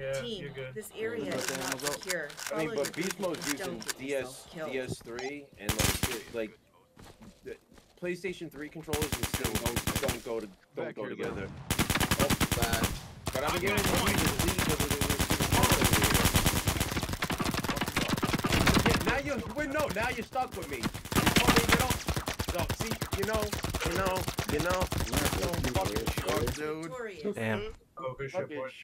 Yeah, Team, this area is not secure. I mean, but Beast Mode Mode's using DS. DS3 and like like the PlayStation 3 controllers and still don't don't go to don't go together. Oh, bad. But I'm, I'm getting the now you wait no now you're stuck with me. Oh, you. No, see, you know, you know, you know, you know, fucking dude. Damn. Oh, good shit, boy.